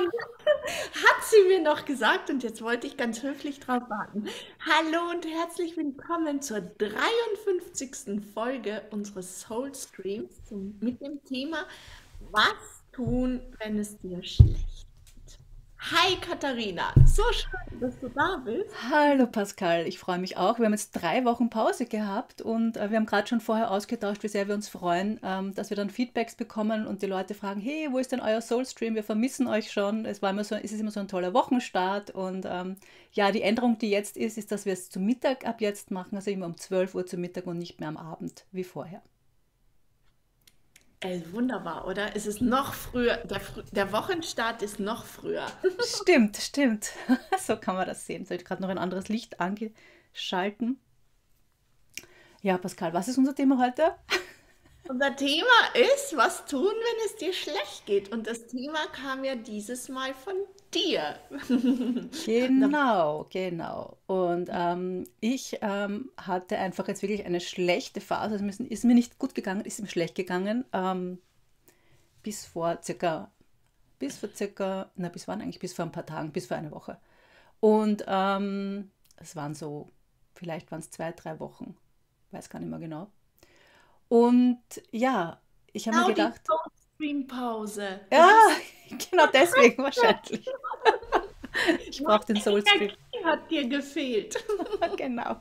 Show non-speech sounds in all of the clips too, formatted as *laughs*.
dran. *laughs* Hat sie mir noch gesagt und jetzt wollte ich ganz höflich drauf warten. Hallo und herzlich willkommen zur 53. Folge unseres Soul Streams mit dem Thema Was tun, wenn es dir schlecht Hi Katharina, so schön, dass du da bist. Hallo Pascal, ich freue mich auch. Wir haben jetzt drei Wochen Pause gehabt und äh, wir haben gerade schon vorher ausgetauscht, wie sehr wir uns freuen, ähm, dass wir dann Feedbacks bekommen und die Leute fragen, hey, wo ist denn euer Soulstream? Wir vermissen euch schon. Es, war immer so, es ist immer so ein toller Wochenstart und ähm, ja, die Änderung, die jetzt ist, ist, dass wir es zum Mittag ab jetzt machen, also immer um 12 Uhr zum Mittag und nicht mehr am Abend wie vorher. Ey, wunderbar, oder? Es ist noch früher, der, der Wochenstart ist noch früher. *laughs* Stimmt, stimmt. *laughs* So kann man das sehen. Habe ich gerade noch ein anderes Licht angeschalten. Ja, Pascal, was ist unser Thema heute? Unser Thema ist, was tun, wenn es dir schlecht geht. Und das Thema kam ja dieses Mal von dir. Genau, genau. Und ähm, ich ähm, hatte einfach jetzt wirklich eine schlechte Phase. Also es ist mir nicht gut gegangen, ist mir schlecht gegangen. Ähm, bis vor circa, bis vor circa, na bis wann eigentlich? Bis vor ein paar Tagen, bis vor eine Woche. Und ähm, es waren so, vielleicht waren es zwei, drei Wochen, weiß gar nicht mehr genau. Und ja, ich habe mir gedacht, Soul-Stream-Pause. Du ja, *laughs* genau deswegen *laughs* wahrscheinlich. Ich brauche den Soul Stream. Hat dir gefehlt. *laughs* Genau.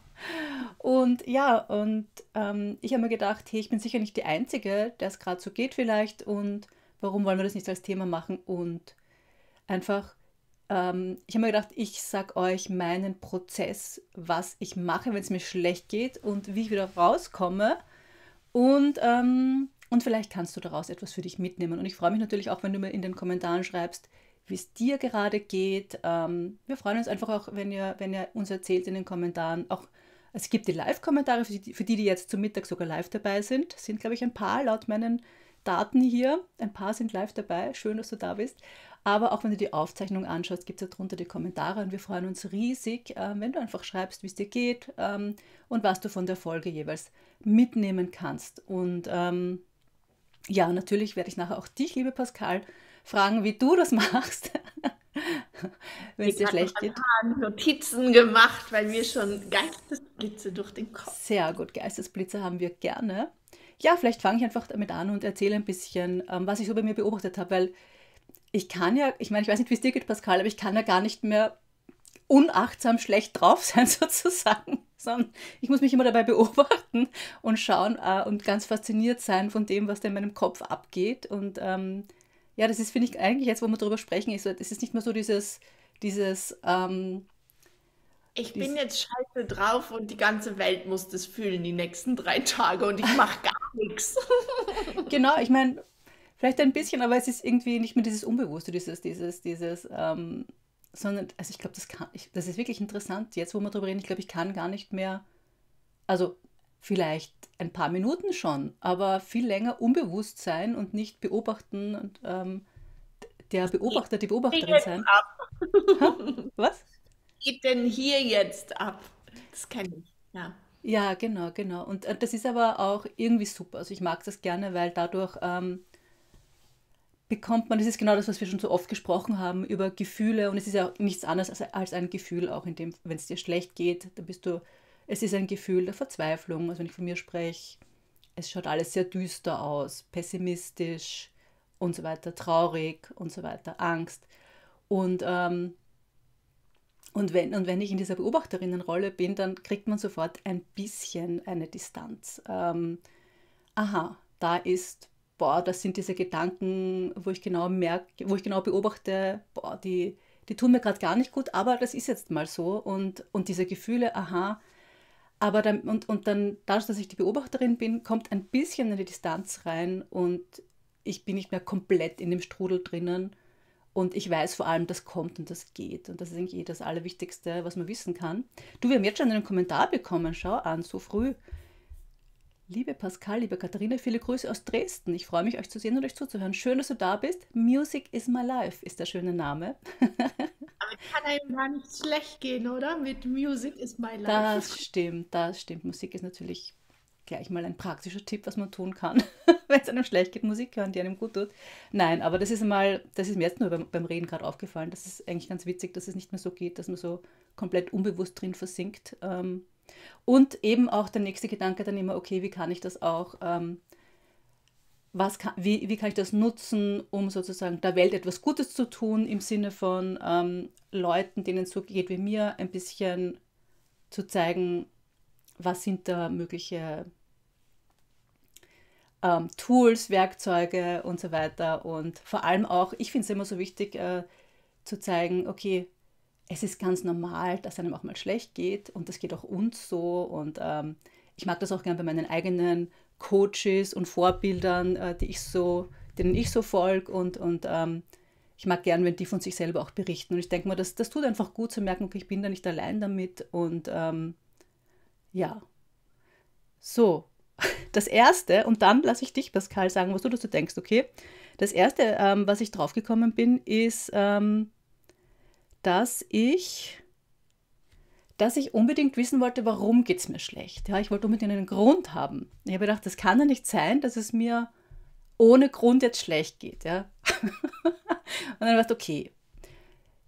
Und ja, und ähm, ich habe mir gedacht, hey, ich bin sicher nicht die Einzige, der es gerade so geht vielleicht. Und warum wollen wir das nicht als Thema machen? Und einfach, ähm, ich habe mir gedacht, ich sage euch meinen Prozess, was ich mache, wenn es mir schlecht geht und wie ich wieder rauskomme. Und, ähm, und vielleicht kannst du daraus etwas für dich mitnehmen. Und ich freue mich natürlich auch, wenn du mir in den Kommentaren schreibst, wie es dir gerade geht. Ähm, wir freuen uns einfach auch, wenn ihr, wenn ihr uns erzählt in den Kommentaren. Auch es gibt die Live-Kommentare für die, für die, die jetzt zum Mittag sogar live dabei sind. Sind, glaube ich, ein paar laut meinen Daten hier. Ein paar sind live dabei. Schön, dass du da bist. Aber auch wenn du die Aufzeichnung anschaust, gibt es darunter die Kommentare und wir freuen uns riesig, äh, wenn du einfach schreibst, wie es dir geht ähm, und was du von der Folge jeweils mitnehmen kannst. Und ähm, ja, natürlich werde ich nachher auch dich, liebe Pascal, fragen, wie du das *laughs* machst, wenn es Ich dir habe schlecht geht. paar Notizen gemacht, weil mir schon Geistesblitze durch den Kopf. Sehr gut, Geistesblitze haben wir gerne. Ja, vielleicht fange ich einfach damit an und erzähle ein bisschen, ähm, was ich so bei mir beobachtet habe, weil ich kann ja, ich meine, ich weiß nicht, wie es dir geht, Pascal, aber ich kann ja gar nicht mehr unachtsam schlecht drauf *laughs* sein, sozusagen, sondern ich muss mich immer dabei beobachten und schauen äh, und ganz fasziniert sein von dem, was da in meinem Kopf abgeht. Und ähm, ja, das ist, finde ich, eigentlich jetzt, wo wir darüber sprechen, ist, das ist nicht mehr so dieses, dieses, ähm, Ich bin jetzt scheiße drauf und die ganze Welt muss das fühlen die nächsten drei Tage und ich mache gar *laughs* nichts. genau, ich meine, vielleicht ein bisschen, aber es ist irgendwie nicht mehr dieses Unbewusste, dieses, dieses, dieses, ähm, sondern, also ich glaube, das kann, ich, das ist wirklich interessant, jetzt, wo wir darüber reden, ich glaube, ich kann gar nicht mehr, also vielleicht ein paar Minuten schon, aber viel länger unbewusst sein und nicht beobachten und ähm, der Beobachter, die Beobachterin sein. *laughs* Ha? Was? Geht denn hier jetzt ab? Das kenne ich, ja. Ja, genau, genau. Und äh, das ist aber auch irgendwie super. Also ich mag das gerne, weil dadurch ähm, bekommt man, das ist genau das, was wir schon so oft gesprochen haben, über Gefühle. Und es ist ja nichts anderes als, als ein Gefühl, auch in dem, wenn es dir schlecht geht, dann bist du, es ist ein Gefühl der Verzweiflung. Also wenn ich von mir spreche, es schaut alles sehr düster aus, pessimistisch und so weiter, traurig und so weiter, Angst. Und, ähm, und, wenn, und wenn ich in dieser Beobachterinnenrolle bin, dann kriegt man sofort ein bisschen eine Distanz. Ähm, aha, da ist, boah, das sind diese Gedanken, wo ich genau merke, wo ich genau beobachte, boah, die, die tun mir gerade gar nicht gut, aber das ist jetzt mal so. Und, und diese Gefühle, aha, aber dann, und, und dann, dadurch, dass ich die Beobachterin bin, kommt ein bisschen eine Distanz rein und ich bin nicht mehr komplett in dem Strudel drinnen. Und ich weiß vor allem, das kommt und das geht. Und das ist eigentlich eh das Allerwichtigste, was man wissen kann. Du, wir haben jetzt schon einen Kommentar bekommen. Schau an, so früh. Liebe Pascal, liebe Katharina, viele Grüße aus Dresden. Ich freue mich, euch zu sehen und euch zuzuhören. Schön, dass du da bist. Music is my life ist der schöne Name. *laughs* Aber kann einem gar nicht schlecht gehen, oder? Mit Music is my life. Das stimmt, das stimmt. Musik ist natürlich gleich mal ein praktischer Tipp, was man tun kann, *laughs* wenn es einem schlecht geht, Musik hören, die einem gut tut. Nein, aber das ist mal, das ist mir jetzt nur beim, beim Reden gerade aufgefallen. Das ist eigentlich ganz witzig, dass es nicht mehr so geht, dass man so komplett unbewusst drin versinkt. Ähm, und eben auch der nächste Gedanke dann immer, okay, wie kann ich das auch, ähm, was kann, wie, wie kann ich das nutzen, um sozusagen der Welt etwas Gutes zu tun, im Sinne von ähm, Leuten, denen es so geht wie mir, ein bisschen zu zeigen, was sind da mögliche ähm, Tools, Werkzeuge und so weiter. Und vor allem auch, ich finde es immer so wichtig äh, zu zeigen, okay, es ist ganz normal, dass einem auch mal schlecht geht und das geht auch uns so. Und ähm, ich mag das auch gerne bei meinen eigenen Coaches und Vorbildern, äh, die ich so, denen ich so folge und, und ähm, ich mag gern, wenn die von sich selber auch berichten. Und ich denke mal, das, das tut einfach gut zu merken, okay, ich bin da nicht allein damit. Und ähm, ja. So, *laughs* das Erste, und dann lasse ich dich, Pascal, sagen, was du dazu denkst, okay? Das Erste, ähm, was ich draufgekommen bin, ist, ähm, dass ich dass ich unbedingt wissen wollte, warum geht es mir schlecht. Ja, ich wollte unbedingt einen Grund haben. Ich habe gedacht, das kann ja nicht sein, dass es mir ohne Grund jetzt schlecht geht. Ja? *laughs* und dann war ich, okay,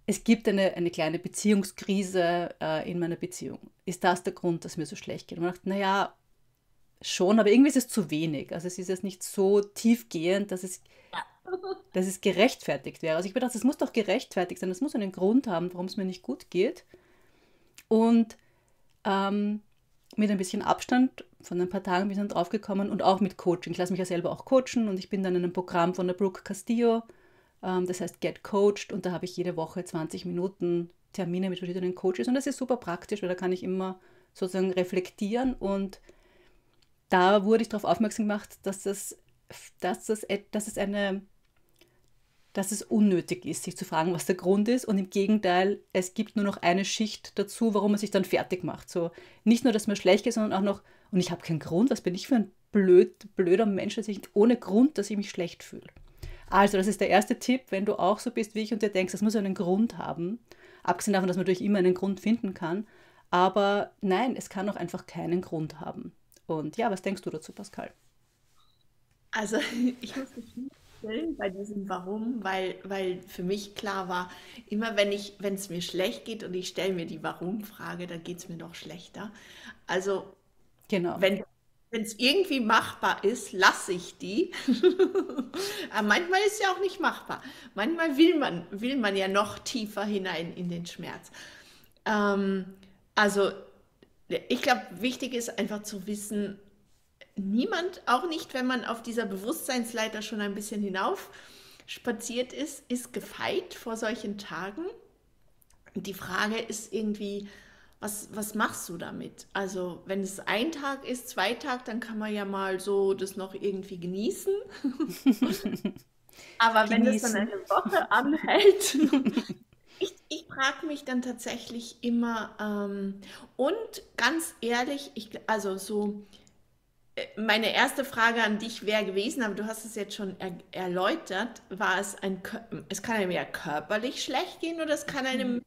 es gibt eine, eine kleine Beziehungskrise äh, in meiner Beziehung. Ist das der Grund, dass mir so schlecht geht? Und ich dachte, naja, schon, aber irgendwie ist es zu wenig. Also es ist jetzt nicht so tiefgehend, dass es, dass es gerechtfertigt wäre. Also ich dachte, es muss doch gerechtfertigt sein, es muss einen Grund haben, warum es mir nicht gut geht. Und ähm, mit ein bisschen Abstand von ein paar Tagen bin ich dann draufgekommen und auch mit Coaching. Ich lasse mich ja selber auch coachen und ich bin dann in einem Programm von der Brooke Castillo, ähm, das heißt Get Coached und da habe ich jede Woche 20 Minuten Termine mit verschiedenen Coaches und das ist super praktisch, weil da kann ich immer sozusagen reflektieren und da wurde ich darauf aufmerksam gemacht, dass das, dass das, dass es eine dass es unnötig ist, sich zu fragen, was der Grund ist. Und im Gegenteil, es gibt nur noch eine Schicht dazu, warum man sich dann fertig macht. So nicht nur, dass mir schlecht geht, sondern auch noch, und ich habe keinen Grund, was bin ich für ein blöd, blöder Mensch, dass ich ohne Grund, dass ich mich schlecht fühle. Also, das ist der erste Tipp, wenn du auch so bist wie ich und dir denkst, das muss einen Grund haben. Abgesehen davon, dass man natürlich immer einen Grund finden kann. Aber nein, es kann auch einfach keinen Grund haben. Und ja, was denkst du dazu, Pascal? Also, *laughs* ich muss stellen bei diesem Warum, weil, weil für mich klar war, immer wenn ich, wenn es mir schlecht geht und ich stelle mir die Warum-Frage, dann geht es mir noch schlechter. Also genau. wenn wenn es irgendwie machbar ist, lasse ich die. *laughs* Aber manchmal ist es ja auch nicht machbar. Manchmal will man, will man ja noch tiefer hinein in den Schmerz. Ähm, also ich glaube, wichtig ist einfach zu wissen, niemand, auch nicht, wenn man auf dieser Bewusstseinsleiter schon ein bisschen hinauf spaziert ist, ist gefeit vor solchen Tagen. Die Frage ist irgendwie, was, was machst du damit? Also, wenn es ein Tag ist, zwei Tage, dann kann man ja mal so das noch irgendwie genießen. *laughs* Aber genießen. wenn es dann eine Woche anhält, *laughs* ich, ich frage mich dann tatsächlich immer, ähm, und ganz ehrlich, ich, also so, meine erste Frage an dich wäre gewesen, aber du hast es jetzt schon er erläutert, war es ein, es kann einem ja körperlich schlecht gehen oder es kann einem mhm.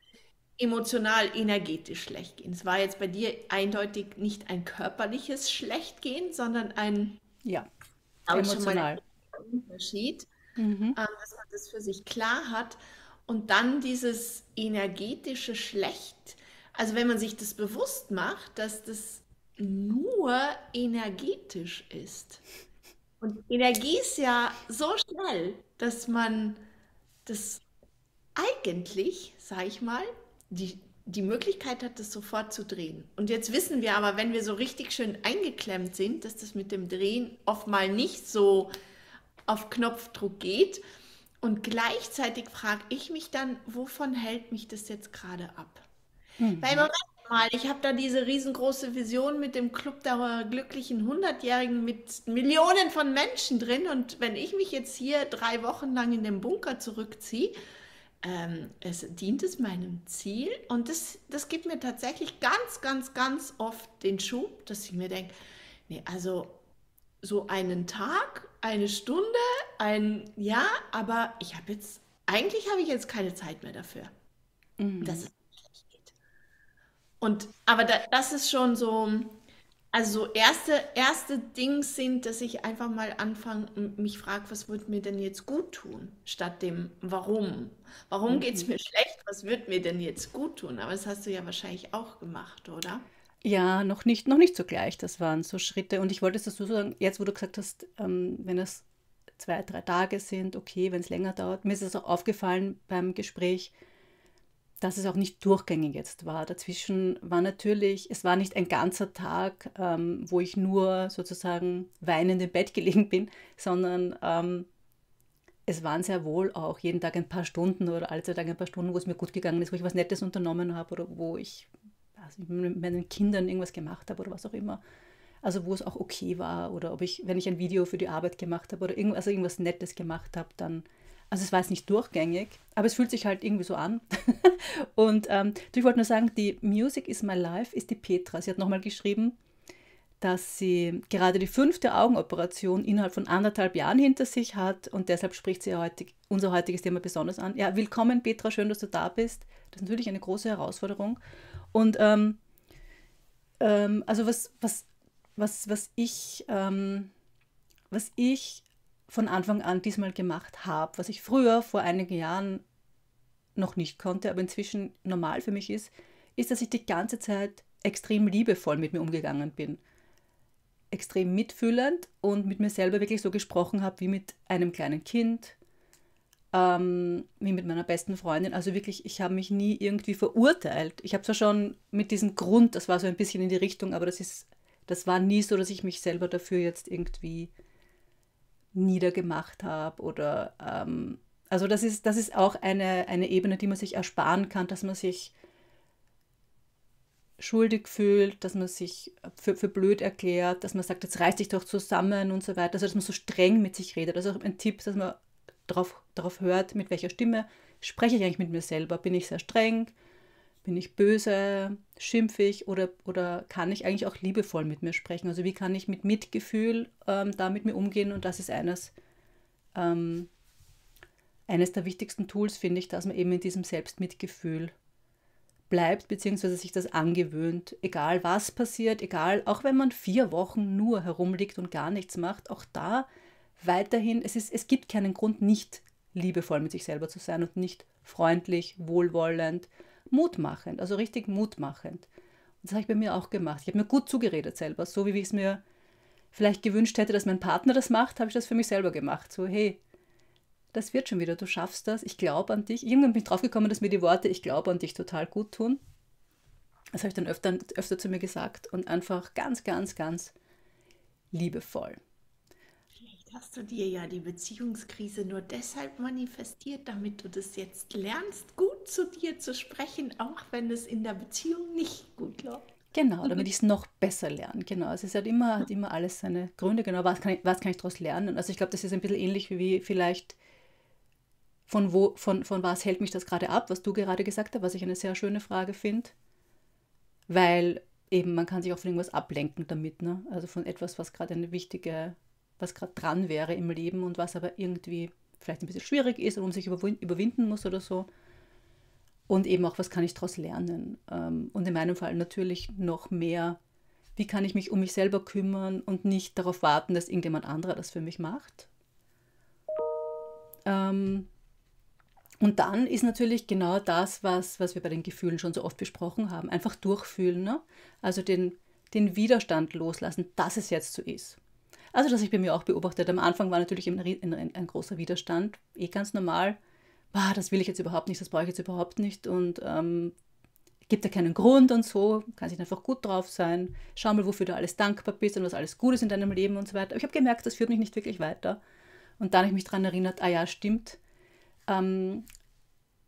emotional, energetisch schlecht gehen. Es war jetzt bei dir eindeutig nicht ein körperliches Schlechtgehen, sondern ein, ja, emotional. Unterschied, mhm. Ähm, dass man das für sich klar hat. Und dann dieses energetische Schlecht, also wenn man sich das bewusst macht, dass das nur energetisch ist. Und Energie ist ja so schnell, dass man das eigentlich, sage ich mal, die, die Möglichkeit hat, das sofort zu drehen. Und jetzt wissen wir aber, wenn wir so richtig schön eingeklemmt sind, dass das mit dem Drehen oft mal nicht so auf Knopfdruck geht. Und gleichzeitig frage ich mich dann, wovon hält mich das jetzt gerade ab? Mhm. Weil im Moment mal, ich habe da diese riesengroße Vision mit dem Club der glücklichen Hundertjährigen mit Millionen von Menschen drin. Und wenn ich mich jetzt hier drei Wochen lang in den Bunker zurückziehe, ähm, es dient es meinem Ziel. Und das, das gibt mir tatsächlich ganz, ganz, ganz oft den Schub, dass ich mir denke, nee, also so einen Tag, eine Stunde, ein ja, aber ich habe jetzt, eigentlich habe ich jetzt keine Zeit mehr dafür. Mhm. Das ist und aber da, das ist schon so, Also erste, erste Dings sind, dass ich einfach mal anfange, mich frage, was wird mir denn jetzt gut tun, statt dem Warum. Warum geht es Mhm. mir schlecht? Was wird mir denn jetzt gut tun? Aber das hast du ja wahrscheinlich auch gemacht, oder? Ja, noch nicht, noch nicht so gleich. Das waren so Schritte. Und ich wollte es dazu sagen, jetzt wo du gesagt hast, ähm, wenn es zwei, drei Tage sind, okay, wenn es länger dauert. Mir ist es auch aufgefallen beim Gespräch, dass es auch nicht durchgängig jetzt war. Dazwischen war natürlich, es war nicht ein ganzer Tag, ähm, wo ich nur sozusagen weinend im Bett gelegen bin, sondern ähm, es waren sehr wohl auch jeden Tag ein paar Stunden oder alle zwei Tage ein paar Stunden, wo es mir gut gegangen ist, wo ich was Nettes unternommen habe oder wo ich nicht, mit meinen Kindern irgendwas gemacht habe oder was auch immer. Also wo es auch okay war oder ob ich, wenn ich ein Video für die Arbeit gemacht habe oder irgend, also irgendwas Nettes gemacht habe, dann, also es war jetzt nicht durchgängig, aber es fühlt sich halt irgendwie so an. *laughs* Und ähm, ich wollte nur sagen, die Music is my life ist die Petra. Sie hat nochmal geschrieben, dass sie gerade die fünfte Augenoperation innerhalb von anderthalb Jahren hinter sich hat und deshalb spricht sie heute, unser heutiges Thema besonders an. Ja, willkommen Petra, schön, dass du da bist. Das ist natürlich eine große Herausforderung. Und ähm, ähm, also was, was, was, was ich, ähm, was ich von Anfang an diesmal gemacht habe, was ich früher vor einigen Jahren noch nicht konnte, aber inzwischen normal für mich ist, ist, dass ich die ganze Zeit extrem liebevoll mit mir umgegangen bin extrem mitfühlend und mit mir selber wirklich so gesprochen habe wie mit einem kleinen Kind, ähm, wie mit meiner besten Freundin. Also wirklich, ich habe mich nie irgendwie verurteilt. Ich habe zwar schon mit diesem Grund, das war so ein bisschen in die Richtung, aber das ist, das war nie so, dass ich mich selber dafür jetzt irgendwie niedergemacht habe oder ähm, also das ist, das ist auch eine, eine Ebene, die man sich ersparen kann, dass man sich schuldig fühlt, dass man sich für, für blöd erklärt, dass man sagt, jetzt reiß dich doch zusammen und so weiter. Also, dass man so streng mit sich redet. Also auch ein Tipp, dass man darauf, darauf hört, mit welcher Stimme spreche ich eigentlich mit mir selber. Bin ich sehr streng? Bin ich böse? Schimpfe ich? Oder, oder kann ich eigentlich auch liebevoll mit mir sprechen? Also wie kann ich mit Mitgefühl ähm, da mit mir umgehen? Und das ist eines, ähm, eines der wichtigsten Tools, finde ich, dass man eben in diesem Selbstmitgefühl bleibt, beziehungsweise sich das angewöhnt, egal was passiert, egal, auch wenn man vier Wochen nur herumliegt und gar nichts macht, auch da weiterhin, es, ist, es gibt keinen Grund, nicht liebevoll mit sich selber zu sein und nicht freundlich, wohlwollend, mutmachend, also richtig mutmachend. Und das habe ich bei mir auch gemacht. Ich habe mir gut zugeredet selber, so wie ich es mir vielleicht gewünscht hätte, dass mein Partner das macht, habe ich das für mich selber gemacht. So, hey, das wird schon wieder, du schaffst das, ich glaube an dich. Irgendwann bin ich draufgekommen, dass mir die Worte ich glaube an dich total gut tun. Das habe ich dann öfter, öfter zu mir gesagt und einfach ganz, ganz, ganz liebevoll. Vielleicht hast du dir ja die Beziehungskrise nur deshalb manifestiert, damit du das jetzt lernst, gut zu dir zu sprechen, auch wenn es in der Beziehung nicht gut läuft. Genau, damit ich es noch besser lerne. Genau, es ist halt immer, hat immer alles seine Gründe. Genau, was kann ich, was kann ich daraus lernen? Also ich glaube, das ist ein bisschen ähnlich wie vielleicht von wo, von, von was hält mich das gerade ab, was du gerade gesagt hast, was ich eine sehr schöne Frage finde. Weil eben man kann sich auch von irgendwas ablenken damit, ne? Also von etwas, was gerade eine wichtige, was gerade dran wäre im Leben und was aber irgendwie vielleicht ein bisschen schwierig ist und um sich überwin überwinden muss oder so. Und eben auch, was kann ich daraus lernen? Ähm, und in meinem Fall natürlich noch mehr, wie kann ich mich um mich selber kümmern und nicht darauf warten, dass irgendjemand anderer das für mich macht. Ähm, und dann ist natürlich genau das, was, was wir bei den Gefühlen schon so oft besprochen haben, einfach durchfühlen. Ne? Also den, den Widerstand loslassen, dass es jetzt so ist. Also das habe ich bei mir auch beobachtet. Am Anfang war natürlich ein, ein, ein großer Widerstand, eh ganz normal. Ah, das will ich jetzt überhaupt nicht, das brauche ich jetzt überhaupt nicht und ähm, gibt ja keinen Grund und so, kann sich einfach gut drauf sein. Schau mal, wofür du alles dankbar bist und was alles gut ist in deinem Leben und so weiter. Aber ich habe gemerkt, das führt mich nicht wirklich weiter. Und dann habe ich mich daran erinnert, ah ja, stimmt, ähm,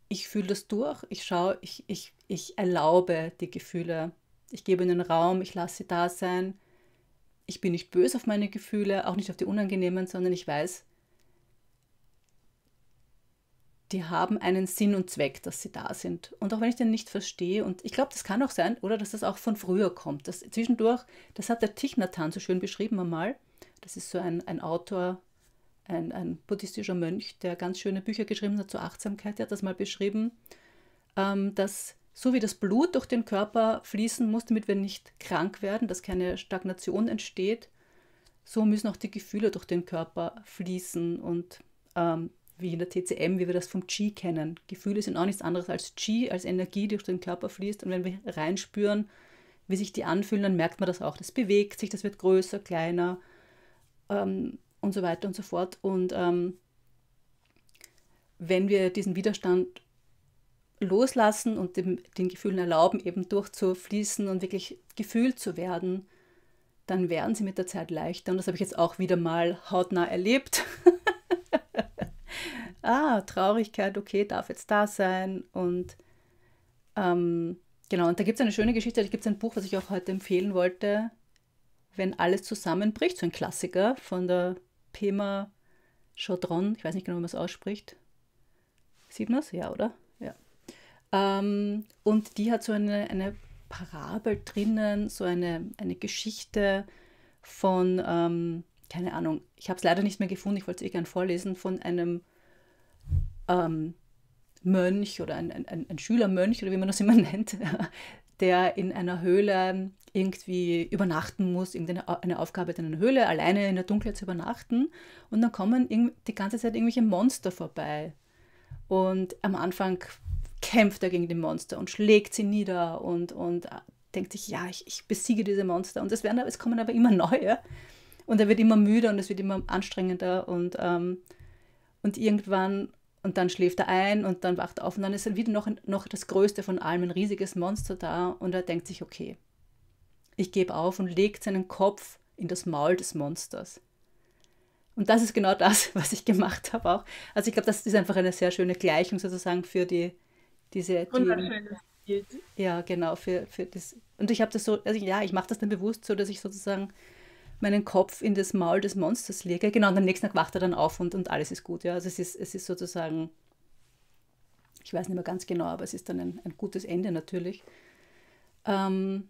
ich fühle das durch, ich schaue, ich, ich, ich erlaube die Gefühle, ich gebe ihnen Raum, ich lasse sie da sein. Ich bin nicht böse auf meine Gefühle, auch nicht auf die unangenehmen, sondern ich weiß, die haben einen Sinn und Zweck, dass sie da sind. Und auch wenn ich den nicht verstehe, und ich glaube, das kann auch sein, oder dass das auch von früher kommt. Das zwischendurch, das hat der Thich Nhat Hanh so schön beschrieben einmal. Das ist so ein, ein Autor, ein, ein buddhistischer Mönch, der ganz schöne Bücher geschrieben hat zur Achtsamkeit. Der hat das mal beschrieben, ähm, dass so wie das Blut durch den Körper fließen muss, damit wir nicht krank werden, dass keine Stagnation entsteht, so müssen auch die Gefühle durch den Körper fließen und ähm, wie in der TCM, wie wir das vom Qi kennen. Gefühle sind auch nichts anderes als Qi, als Energie, die durch den Körper fließt. Und wenn wir reinspüren, wie sich die anfühlen, dann merkt man das auch. Das bewegt sich, das wird größer, kleiner ähm, und so weiter und so fort. Und ähm, wenn wir diesen Widerstand loslassen und dem, den Gefühlen erlauben, eben durchzufließen und wirklich gefühlt zu werden, dann werden sie mit der Zeit leichter. Und das habe ich jetzt auch wieder mal hautnah erlebt. *laughs* ah, Traurigkeit, okay, darf jetzt da sein. Und ähm, genau, und da gibt es eine schöne Geschichte, da gibt es ein Buch, was ich auch heute empfehlen wollte, Wenn alles zusammenbricht, so ein Klassiker von der Pema Chaudron, ich weiß nicht genau, wie man es ausspricht. Sieht man es? Ja, oder? Ja. Ähm, und die hat so eine, eine Parabel drinnen, so eine, eine Geschichte von, ähm, keine Ahnung, ich habe es leider nicht mehr gefunden, ich wollte es eh gerne vorlesen, von einem ähm, Mönch oder ein, ein, ein Schülermönch oder wie man das immer *laughs* nennt, der in einer Höhle irgendwie übernachten muss, irgendeine eine Aufgabe in einer Höhle, alleine in der Dunkelheit zu übernachten. Und dann kommen die ganze Zeit irgendwelche Monster vorbei. Und am Anfang kämpft er gegen die Monster und schlägt sie nieder und, und äh, denkt sich, ja, ich, ich besiege diese Monster. Und es, werden, es kommen aber immer neue. Und er wird immer müder und es wird immer anstrengender und, ähm, und irgendwann, und dann schläft er ein und dann wacht er auf und dann ist er wieder noch, noch das Größte von allem, ein riesiges Monster da und er denkt sich, okay, ich gebe auf und legt seinen Kopf in das Maul des Monsters. Und das ist genau das, *laughs* was ich gemacht habe auch. Also ich glaube, das ist einfach eine sehr schöne Gleichung sozusagen für die, diese Wunderschönes Bild. Ja, genau, für, für das. Und ich habe das so, also ja, ich mache das dann bewusst so, dass ich sozusagen meinen Kopf in das Maul des Monsters lege. Genau, und am nächsten Tag wacht er dann auf und, und alles ist gut. Ja, also es ist, es ist sozusagen, ich weiß nicht mehr ganz genau, aber es ist dann ein, ein gutes Ende natürlich. Ähm,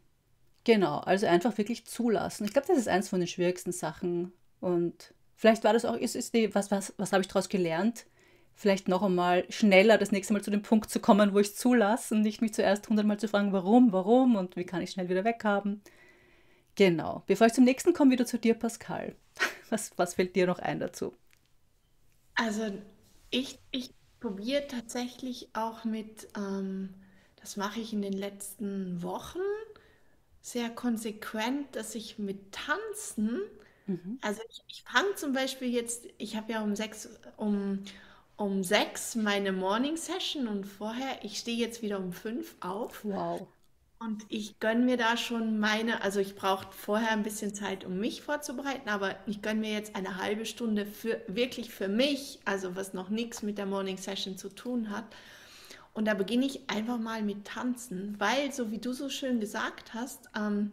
genau, also einfach wirklich zulassen. Ich glaube, das ist eins von den schwierigsten Sachen. Und vielleicht war das auch, ist, ist die, was, was, was habe ich daraus gelernt? vielleicht noch einmal schneller das nächste Mal zu dem Punkt zu kommen, wo ich es zulasse und nicht mich zuerst hundertmal zu fragen, warum, warum und wie kann ich schnell wieder weghaben. Genau. Bevor ich zum nächsten komme, wieder zu dir, Pascal. *laughs* Was, was fällt dir noch ein dazu? Also ich, ich probiere tatsächlich auch mit, ähm, das mache ich in den letzten Wochen sehr konsequent, dass ich mit Tanzen, Mhm. also ich, ich fange zum Beispiel jetzt, ich habe ja um sechs, um um sechs meine Morning Session und vorher, ich stehe jetzt wieder um fünf auf Wow. Und ich gönne mir da schon meine, also ich brauche vorher ein bisschen Zeit, um mich vorzubereiten, aber ich gönne mir jetzt eine halbe Stunde für wirklich für mich, also was noch nichts mit der Morning Session zu tun hat. Und da beginne ich einfach mal mit Tanzen, weil, so wie du so schön gesagt hast, ähm,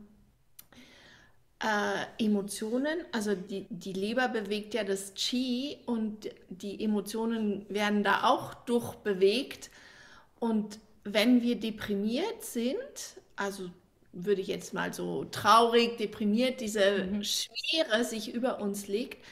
äh, Emotionen, also die, die Leber bewegt ja das Qi und die Emotionen werden da auch durchbewegt. Und wenn wir deprimiert sind, also würde ich jetzt mal so traurig, deprimiert, diese Mhm. Schwere sich über uns legt,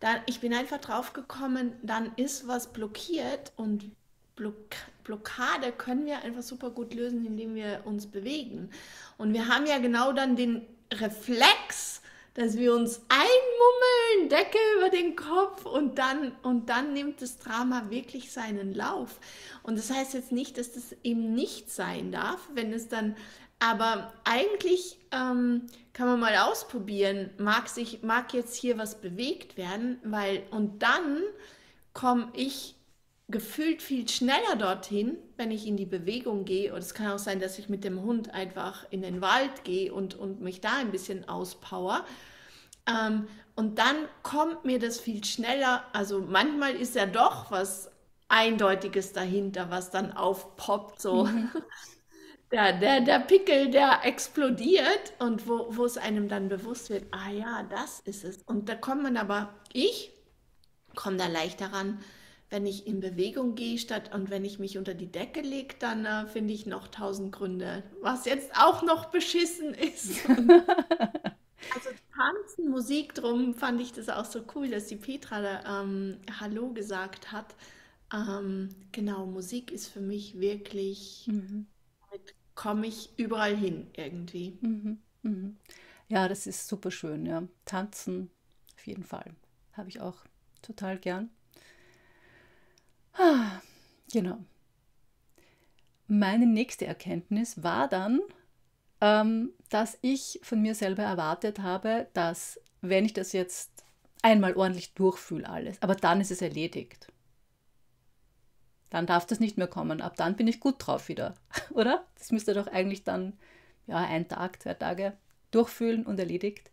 dann, ich bin einfach drauf gekommen, dann ist was blockiert und Block Blockade können wir einfach super gut lösen, indem wir uns bewegen. Und wir haben ja genau dann den Reflex, dass wir uns einmummeln, Decke über den Kopf und dann, und dann nimmt das Drama wirklich seinen Lauf. Und das heißt jetzt nicht, dass das eben nicht sein darf, wenn es dann, aber eigentlich ähm, kann man mal ausprobieren, mag sich, mag jetzt hier was bewegt werden, weil, und dann komme ich gefühlt viel schneller dorthin, wenn ich in die Bewegung gehe. Oder es kann auch sein, dass ich mit dem Hund einfach in den Wald gehe und, und mich da ein bisschen auspower. Ähm, und dann kommt mir das viel schneller. Also manchmal ist ja doch was Eindeutiges dahinter, was dann aufpoppt, so Mhm. *laughs* der, der, der Pickel, der explodiert und wo, wo es einem dann bewusst wird, ah ja, das ist es. Und da kommt man aber, ich komme da leichter ran, wenn ich in Bewegung gehe, statt und wenn ich mich unter die Decke lege, dann äh, finde ich noch tausend Gründe, was jetzt auch noch beschissen ist. *laughs* Also Tanzen, Musik, drum fand ich das auch so cool, dass die Petra da, ähm, Hallo gesagt hat. Ähm, genau, Musik ist für mich wirklich Mhm. mit komme ich überall hin irgendwie. Mhm. Mhm. Ja, das ist super schön, ja. Tanzen, auf jeden Fall. Habe ich auch total gern. Ah, genau. Meine nächste Erkenntnis war dann, ähm, dass ich von mir selber erwartet habe, dass wenn ich das jetzt einmal ordentlich durchfühle alles, aber dann ist es erledigt. Dann darf das nicht mehr kommen. Ab dann bin ich gut drauf wieder, *laughs* oder? Das müsste doch eigentlich dann ja ein Tag, zwei Tage durchfühlen und erledigt.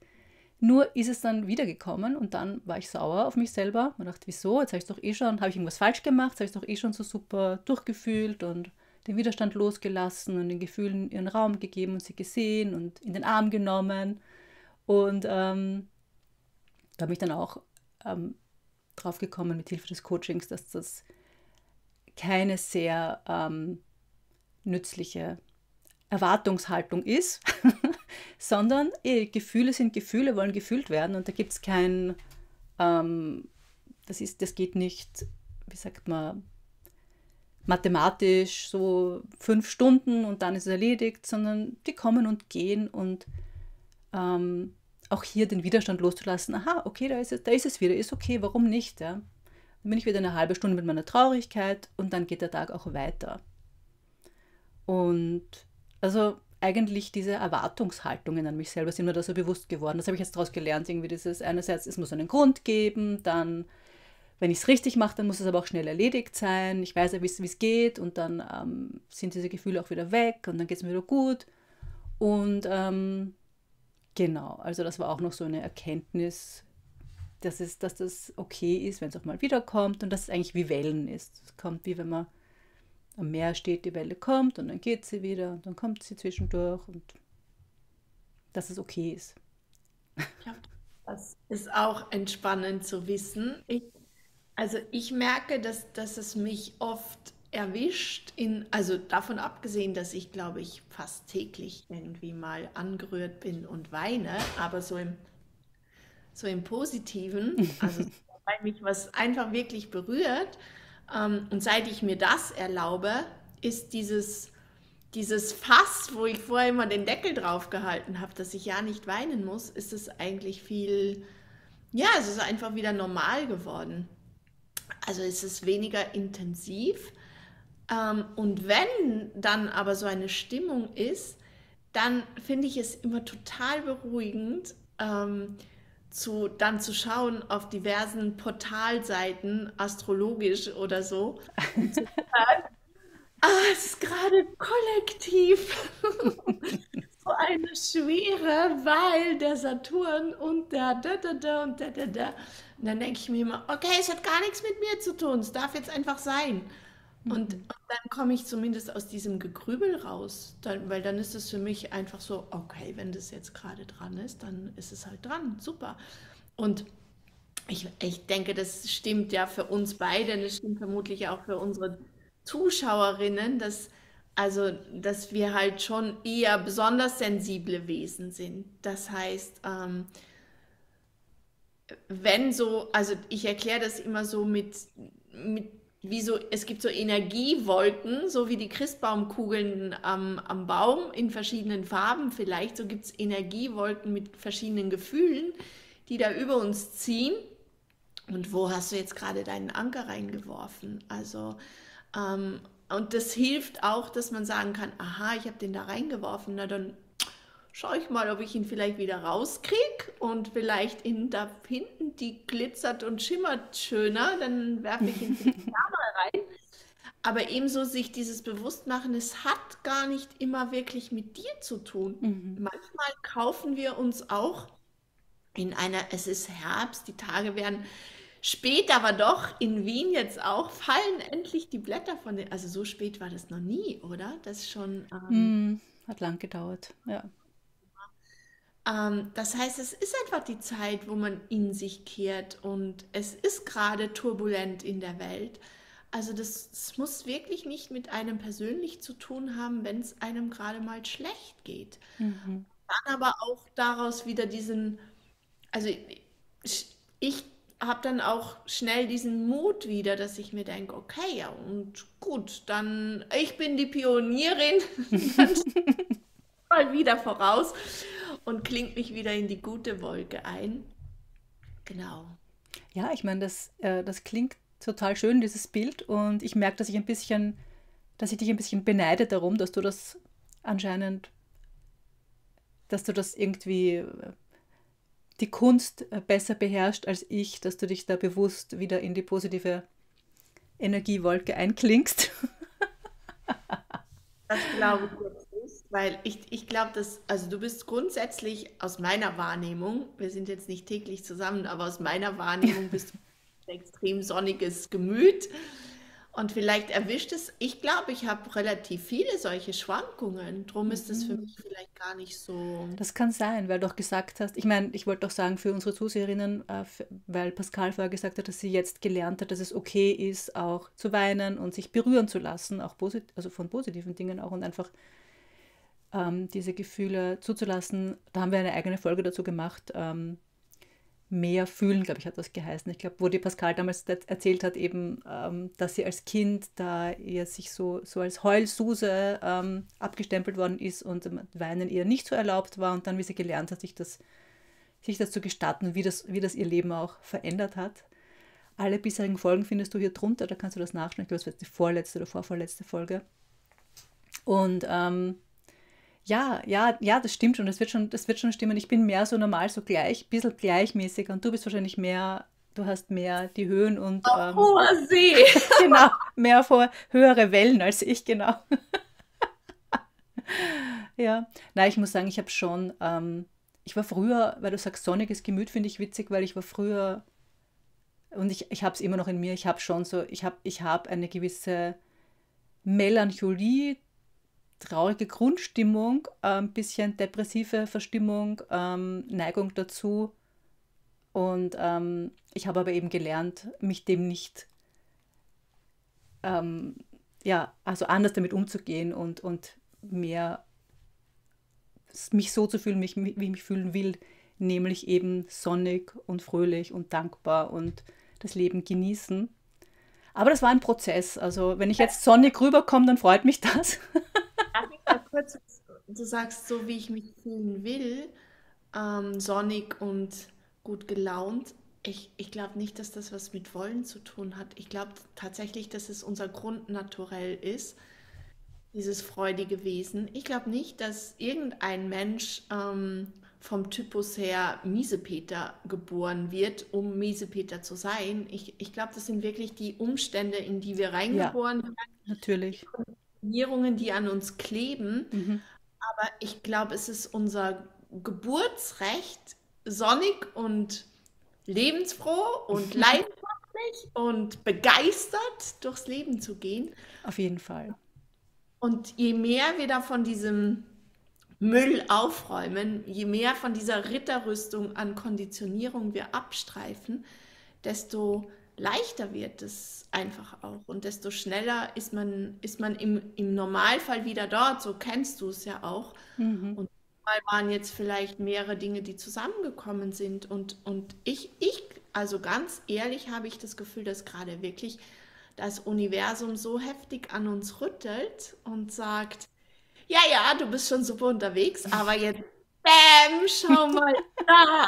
Nur ist es dann wiedergekommen und dann war ich sauer auf mich selber und dachte, wieso? Jetzt habe ich doch eh schon, habe ich irgendwas falsch gemacht, habe ich es doch eh schon so super durchgefühlt und den Widerstand losgelassen und den Gefühlen ihren Raum gegeben und sie gesehen und in den Arm genommen. Und ähm, da bin ich dann auch ähm, drauf gekommen mit Hilfe des Coachings, dass das keine sehr ähm, nützliche Erwartungshaltung ist, *laughs* sondern eh, Gefühle sind Gefühle, wollen gefühlt werden und da gibt es kein, ähm, das, ist, das geht nicht, wie sagt man, mathematisch so fünf Stunden und dann ist es erledigt, sondern die kommen und gehen und ähm, auch hier den Widerstand loszulassen. Aha, okay, da ist es, da ist es wieder, ist okay, warum nicht? Ja? Dann bin ich wieder eine halbe Stunde mit meiner Traurigkeit und dann geht der Tag auch weiter. Und also eigentlich diese Erwartungshaltungen an mich selber sind mir da so bewusst geworden. Das habe ich jetzt daraus gelernt, irgendwie dieses einerseits, es muss einen Grund geben, dann, wenn ich es richtig mache, dann muss es aber auch schnell erledigt sein. Ich weiß ja, wie es geht und dann ähm, sind diese Gefühle auch wieder weg und dann geht es mir wieder gut. Und ähm, genau, also das war auch noch so eine Erkenntnis, dass, es, dass das okay ist, wenn es auch mal wiederkommt und dass es eigentlich wie Wellen ist. Es kommt wie wenn man am Meer steht, die Welle kommt und dann geht sie wieder und dann kommt sie zwischendurch und dass es okay ist. Ja, das ist auch entspannend zu wissen. Ich, also ich merke, dass, dass es mich oft erwischt, in, also davon abgesehen, dass ich, glaube ich, fast täglich irgendwie mal angerührt bin und weine, aber so im, so im Positiven, *laughs* also weil mich was einfach wirklich berührt, und seit ich mir das erlaube, ist dieses, dieses Fass, wo ich vorher immer den Deckel drauf gehalten habe, dass ich ja nicht weinen muss, ist es eigentlich viel, ja, es ist einfach wieder normal geworden. Also es ist weniger intensiv. Ähm, und wenn dann aber so eine Stimmung ist, dann finde ich es immer total beruhigend, ähm, zu, dann zu schauen auf diversen Portalseiten, astrologisch oder so, *laughs* ah, es ist gerade kollektiv *laughs* so eine Schwere, weil der Saturn und der da, da, da und da, da, da. Und dann denke ich mir immer, okay, es hat gar nichts mit mir zu tun, es darf jetzt einfach sein. Und, und mhm. dann komme ich zumindest aus diesem Gegrübel raus, dann, weil dann ist es für mich einfach so, okay, wenn das jetzt gerade dran ist, dann ist es halt dran, super. Und ich, ich denke, das stimmt ja für uns beide, und das stimmt vermutlich auch für unsere Zuschauerinnen, dass, also, dass wir halt schon eher besonders sensible Wesen sind. Das heißt, ähm, wenn so, also ich erkläre das immer so mit, mit wie so, es gibt so Energiewolken, so wie die Christbaumkugeln am, am Baum in verschiedenen Farben vielleicht, so gibt es Energiewolken mit verschiedenen Gefühlen, die da über uns ziehen. Und wo hast du jetzt gerade deinen Anker reingeworfen? Also, ähm, und das hilft auch, dass man sagen kann, aha, ich habe den da reingeworfen, na dann schaue ich mal, ob ich ihn vielleicht wieder rauskriege und vielleicht in da hinten, die glitzert und schimmert schöner, dann werfe ich ihn da mal rein. Aber ebenso sich dieses Bewusstmachen, es hat gar nicht immer wirklich mit dir zu tun. Mhm. Manchmal kaufen wir uns auch in einer, es ist Herbst, die Tage werden spät, aber doch in Wien jetzt auch, fallen endlich die Blätter von den, also so spät war das noch nie, oder? Das ist schon. Ähm, mm, hat lang gedauert, ja. Ähm, das heißt, es ist einfach die Zeit, wo man in sich kehrt und es ist gerade turbulent in der Welt. Also das, das muss wirklich nicht mit einem persönlich zu tun haben, wenn es einem gerade mal schlecht geht. Mhm. Dann aber auch daraus wieder diesen, also ich, ich habe dann auch schnell diesen Mut wieder, dass ich mir denke, okay, ja, und gut, dann ich bin die Pionierin, *laughs* *laughs* mal wieder voraus und klingt mich wieder in die gute Wolke ein. Genau. Ja, ich meine, das, äh, das klingt total schön, dieses Bild. Und ich merke, dass ich ein bisschen, dass ich dich ein bisschen beneide darum, dass du das anscheinend, dass du das irgendwie äh, die Kunst äh, besser beherrscht als ich, dass du dich da bewusst wieder in die positive Energiewolke einklingst. Das glaube ich weil ich, ich glaube, dass, also du bist grundsätzlich aus meiner Wahrnehmung, wir sind jetzt nicht täglich zusammen, aber aus meiner Wahrnehmung *laughs* bist du ein extrem sonniges Gemüt. Und vielleicht erwischt es, ich glaube, ich habe relativ viele solche Schwankungen. Drum ist es für Mhm. mich vielleicht gar nicht so. Das kann sein, weil du auch gesagt hast, ich meine, ich wollte auch sagen für unsere Zuseherinnen, äh, weil Pascal vorher gesagt hat, dass sie jetzt gelernt hat, dass es okay ist, auch zu weinen und sich berühren zu lassen, auch posit also von positiven Dingen auch und einfach ähm, diese Gefühle zuzulassen. Da haben wir eine eigene Folge dazu gemacht. Ähm, mehr fühlen, glaube ich, hat das geheißen. Ich glaube, wo die Pascal damals erzählt hat, eben, ähm, dass sie als Kind da eher sich so, so als Heulsuse ähm, abgestempelt worden ist und Weinen eher nicht so erlaubt war und dann, wie sie gelernt hat, sich das, sich das zu gestatten, wie das, wie das ihr Leben auch verändert hat. Alle bisherigen Folgen findest du hier drunter, da kannst du das nachschauen. Ich glaube, das war jetzt die vorletzte oder vorvorletzte Folge. Und ähm, ja, ja, ja, das stimmt schon. Das wird schon, das wird schon stimmen. Ich bin mehr so normal, so gleich, ein bisschen gleichmäßiger und du bist wahrscheinlich mehr, du hast mehr die Höhen und Auf ähm, hoher See. *laughs* genau, mehr vor höhere Wellen als ich, genau. *laughs* Ja, na, ich muss sagen, ich habe schon, ähm, ich war früher, weil du sagst, sonniges Gemüt finde ich witzig, weil ich war früher, und ich, ich habe es immer noch in mir, ich habe schon so, ich habe ich hab eine gewisse Melancholie, traurige Grundstimmung, ein bisschen depressive Verstimmung, ähm, Neigung dazu. Und ähm, ich habe aber eben gelernt, mich dem nicht, ähm, ja, also anders damit umzugehen und, und mehr mich so zu fühlen, mich, wie ich mich fühlen will, nämlich eben sonnig und fröhlich und dankbar und das Leben genießen. Aber das war ein Prozess. Also wenn ich jetzt sonnig rüberkomme, dann freut mich das. *laughs* Kurz, du sagst so, wie ich mich fühlen will, ähm, sonnig und gut gelaunt. Ich, ich glaube nicht, dass das was mit Wollen zu tun hat. Ich glaube tatsächlich, dass es unser Grundnaturell ist, dieses freudige Wesen. Ich glaube nicht, dass irgendein Mensch ähm, vom Typus her Miesepeter geboren wird, um Miesepeter zu sein. Ich, ich glaube, das sind wirklich die Umstände, in die wir Ja, reingeboren werden, natürlich. Konditionierungen, die an uns kleben. Mhm. Aber ich glaube, es ist unser Geburtsrecht, sonnig und lebensfroh und *laughs* leidenschaftlich und begeistert durchs Leben zu gehen. Auf jeden Fall. Und je mehr wir da von diesem Müll aufräumen, je mehr von dieser Ritterrüstung an Konditionierung wir abstreifen, desto leichter wird es einfach auch und desto schneller ist man, ist man im, im Normalfall wieder dort. So kennst du es ja auch. Mhm. Und mal waren jetzt vielleicht mehrere Dinge, die zusammengekommen sind. Und, und ich, ich, also ganz ehrlich, habe ich das Gefühl, dass gerade wirklich das Universum so heftig an uns rüttelt und sagt, ja, ja, du bist schon super unterwegs, aber jetzt, bäm, schau mal *laughs* da.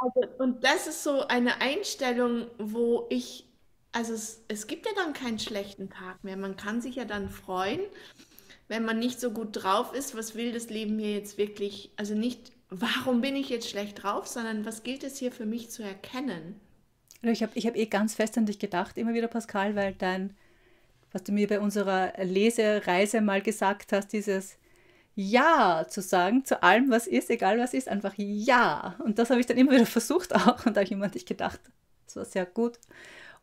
Also, und das ist so eine Einstellung, wo ich, also es, es gibt ja dann keinen schlechten Tag mehr. Man kann sich ja dann freuen, wenn man nicht so gut drauf ist, was will das Leben mir jetzt wirklich, also nicht, warum bin ich jetzt schlecht drauf, sondern was gilt es hier für mich zu erkennen? Ich habe ich hab eh ganz fest an dich gedacht, immer wieder, Pascal, weil dein, was du mir bei unserer Lesereise mal gesagt hast, dieses Ja zu sagen zu allem, was ist, egal was ist, einfach Ja. Und das habe ich dann immer wieder versucht auch. Und da habe ich immer an dich gedacht, das war sehr gut.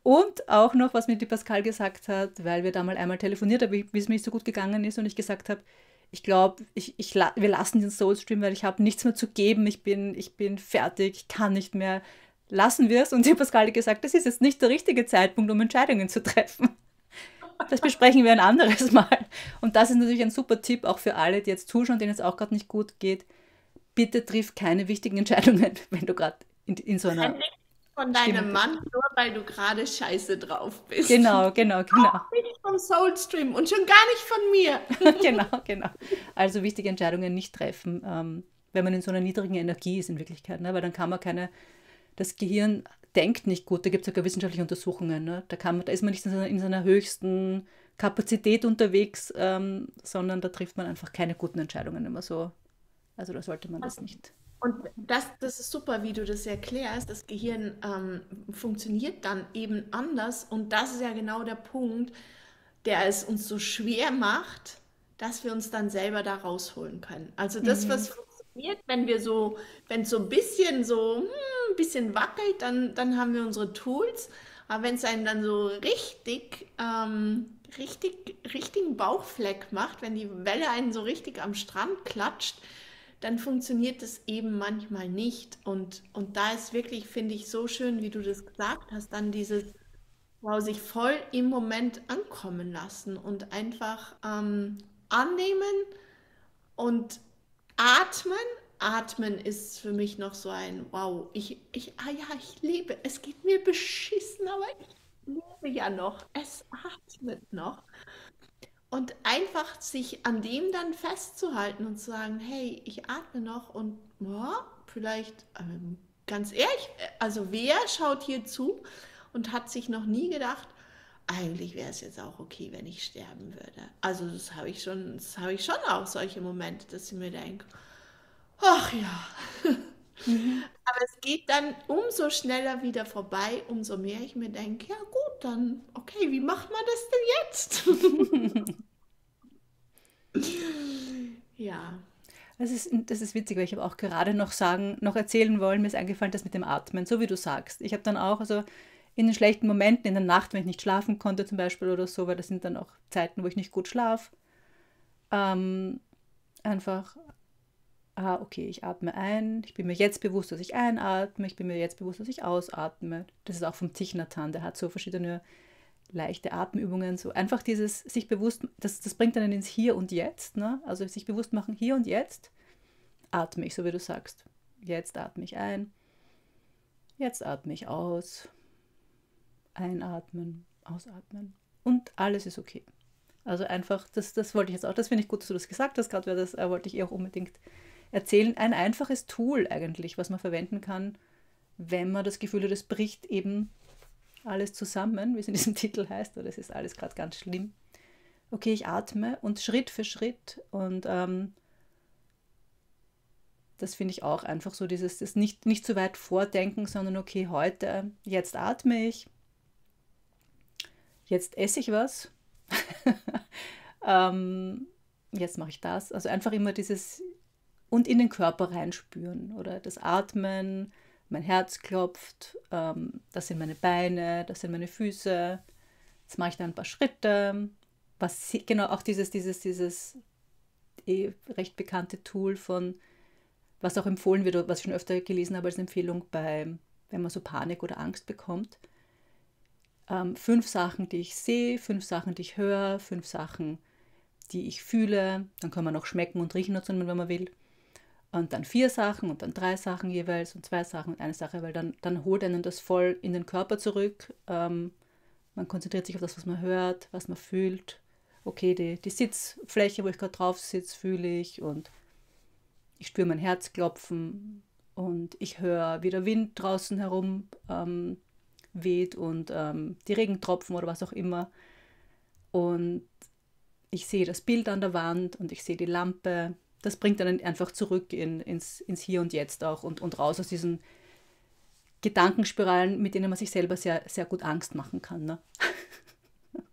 Und auch noch, was mir die Pascal gesagt hat, weil wir da mal einmal telefoniert haben, wie es mir nicht so gut gegangen ist und ich gesagt habe, ich glaube, ich, ich, wir lassen den Soulstream, weil ich habe nichts mehr zu geben, ich bin, ich bin fertig, ich kann nicht mehr, lassen wir es. Und die Pascal hat gesagt, das ist jetzt nicht der richtige Zeitpunkt, um Entscheidungen zu treffen. Das besprechen wir ein anderes Mal. Und das ist natürlich ein super Tipp auch für alle, die jetzt zuschauen, denen es auch gerade nicht gut geht. Bitte triff keine wichtigen Entscheidungen, *laughs* wenn du gerade in, in so einer von deinem Mann, nur weil du gerade scheiße drauf bist. Genau, genau, genau. Auch nicht vom Soulstream und schon gar nicht von mir. *laughs* genau, genau. Also wichtige Entscheidungen nicht treffen, ähm, wenn man in so einer niedrigen Energie ist in Wirklichkeit, ne? weil dann kann man keine, das Gehirn denkt nicht gut, da gibt es sogar wissenschaftliche Untersuchungen, ne? da, kann man, da ist man nicht in seiner, in seiner höchsten Kapazität unterwegs, ähm, sondern da trifft man einfach keine guten Entscheidungen immer so. Also da sollte man das nicht. Und das, das ist super, wie du das erklärst. Das Gehirn ähm, funktioniert dann eben anders. Und das ist ja genau der Punkt, der es uns so schwer macht, dass wir uns dann selber da rausholen können. Also das, mhm. was funktioniert, wenn wir so, wenn es so ein bisschen so hm, ein bisschen wackelt, dann, dann haben wir unsere Tools. Aber wenn es einen dann so richtig, ähm, richtig, richtigen Bauchfleck macht, wenn die Welle einen so richtig am Strand klatscht, dann funktioniert es eben manchmal nicht. Und, und da ist wirklich, finde ich, so schön, wie du das gesagt hast, dann dieses, wow, sich voll im Moment ankommen lassen und einfach ähm, annehmen und atmen. Atmen ist für mich noch so ein, wow, ich, ich, ah ja, ich lebe, es geht mir beschissen, aber ich lebe ja noch, es atmet noch. Und einfach sich an dem dann festzuhalten und zu sagen, hey, ich atme noch und ja, vielleicht, ähm, ganz ehrlich, also wer schaut hier zu und hat sich noch nie gedacht, eigentlich wäre es jetzt auch okay, wenn ich sterben würde. Also das habe ich schon, das habe ich schon auch solche Momente, dass ich mir denke, ach ja. Mhm. *laughs* Aber es geht dann umso schneller wieder vorbei, umso mehr ich mir denke, ja gut, dann, okay, wie macht man das denn jetzt? *laughs* ja. Das ist, das ist witzig, weil ich habe auch gerade noch sagen, noch erzählen wollen, mir ist eingefallen, das mit dem Atmen, so wie du sagst. Ich habe dann auch, also in den schlechten Momenten, in der Nacht, wenn ich nicht schlafen konnte zum Beispiel oder so, weil das sind dann auch Zeiten, wo ich nicht gut schlafe, ähm, einfach, ah, okay, ich atme ein, ich bin mir jetzt bewusst, dass ich einatme, ich bin mir jetzt bewusst, dass ich ausatme. Das ist auch vom Thich der hat so verschiedene leichte Atemübungen, so einfach dieses sich bewusst, das, das bringt einen ins Hier und Jetzt, ne? also sich bewusst machen, hier und jetzt atme ich, so wie du sagst. Jetzt atme ich ein, jetzt atme ich aus, einatmen, ausatmen und alles ist okay. Also einfach, das, das wollte ich jetzt auch, das finde ich gut, dass du das gesagt hast, gerade weil das äh, wollte ich eh auch unbedingt erzählen. Ein einfaches Tool eigentlich, was man verwenden kann, wenn man das Gefühl hat, es bricht eben alles zusammen, wie es in diesem *laughs* Titel heißt, oder es ist alles gerade ganz schlimm. Okay, ich atme und Schritt für Schritt und ähm, das finde ich auch einfach so, dieses das nicht, nicht zu weit vordenken, sondern okay, heute, jetzt atme ich, jetzt esse ich was, *laughs* ähm, jetzt mache ich das. Also einfach immer dieses und in den Körper reinspüren oder das Atmen, mein Herz klopft, ähm, das sind meine Beine, das sind meine Füße. Jetzt mache ich da ein paar Schritte. Was genau auch dieses, dieses, dieses eh recht bekannte Tool von, was auch empfohlen wird, was ich schon öfter gelesen habe als Empfehlung bei, wenn man so Panik oder Angst bekommt. Ähm, fünf Sachen, die ich sehe, fünf Sachen, die ich höre, fünf Sachen, die ich fühle. Dann kann man auch schmecken und riechen dazu, wenn man will und dann vier Sachen und dann drei Sachen jeweils und zwei Sachen und eine Sache, weil dann, dann holt einen das voll in den Körper zurück. Ähm, man konzentriert sich auf das, was man hört, was man fühlt. Okay, die, die Sitzfläche, wo ich gerade drauf sitze, fühle ich und ich spüre mein Herz klopfen und ich höre, wie der Wind draußen herum ähm, weht und ähm, die Regentropfen oder was auch immer. Und ich sehe das Bild an der Wand und ich sehe die Lampe das bringt einen einfach zurück in, ins, ins Hier und Jetzt auch und, und raus aus diesen Gedankenspiralen, mit denen man sich selber sehr, sehr gut Angst machen kann. Ne? *laughs*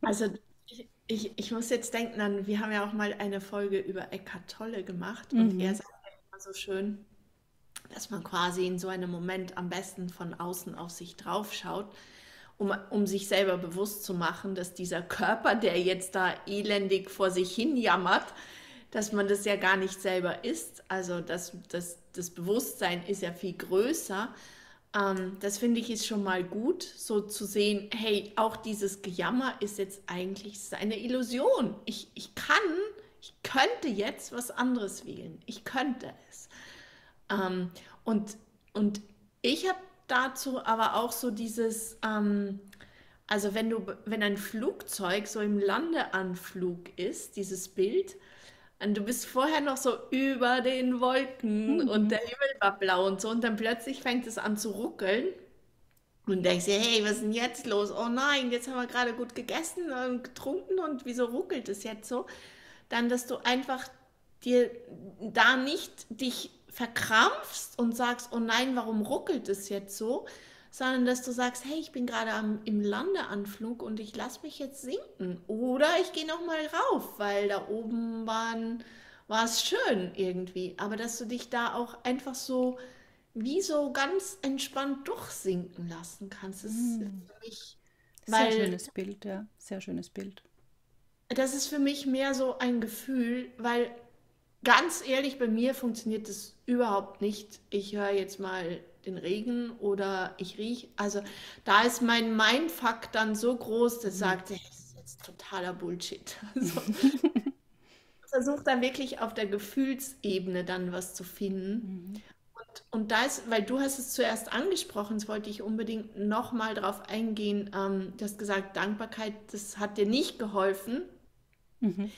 Also ich, ich, ich muss jetzt denken an, wir haben ja auch mal eine Folge über Eckhart Tolle gemacht und mhm. er sagt ja immer so schön, dass man quasi in so einem Moment am besten von außen auf sich drauf schaut, um, um sich selber bewusst zu machen, dass dieser Körper, der jetzt da elendig vor sich hin jammert, dass man das ja gar nicht selber ist. Also das, das, das Bewusstsein ist ja viel größer. Ähm, das finde ich ist schon mal gut, so zu sehen, hey, auch dieses Gejammer ist jetzt eigentlich eine Illusion. Ich, ich kann, ich könnte jetzt was anderes wählen. Ich könnte es. Ähm, und, und Ich habe dazu aber auch so dieses, ähm, also wenn du, wenn ein Flugzeug so im Landeanflug ist, dieses Bild, und du bist vorher noch so über den Wolken und Mhm. der Himmel war blau und so, und dann plötzlich fängt es an zu ruckeln und denkst dir, hey, was ist denn jetzt los? Oh nein, jetzt haben wir gerade gut gegessen und getrunken und wieso ruckelt es jetzt so? Dann, dass du einfach dir da nicht dich verkrampfst und sagst, oh nein, warum ruckelt es jetzt so? Sondern dass du sagst, hey, ich bin gerade am, im Landeanflug und ich lasse mich jetzt sinken. Oder ich gehe noch mal rauf, weil da oben waren, war es schön irgendwie. Aber dass du dich da auch einfach so wie so ganz entspannt durchsinken lassen kannst. Das ist Mm. für mich, Sehr weil schönes Bild, ja. Sehr schönes Bild. das ist für mich mehr so ein Gefühl, weil ganz ehrlich, bei mir funktioniert das überhaupt nicht. Ich höre jetzt mal den Regen oder ich rieche. Also da ist mein Mindfuck dann so groß, dass Mhm. sagt, hey, das ist jetzt totaler Bullshit. *laughs* Also, versuche da wirklich auf der Gefühlsebene dann was zu finden. Mhm. Und, und da ist, weil du hast es zuerst angesprochen, das wollte ich unbedingt nochmal drauf eingehen. Ähm, du hast gesagt, Dankbarkeit, das hat dir nicht geholfen. Mhm.